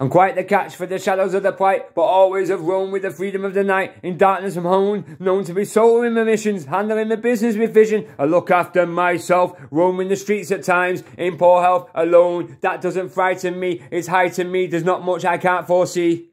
I'm quite the catch for the shadows of the plight, but always have roamed with the freedom of the night. In darkness I'm home, known to be solo in my missions, handling the business with vision. I look after myself, roaming the streets at times, in poor health, alone. That doesn't frighten me, it's heightened me, there's not much I can't foresee.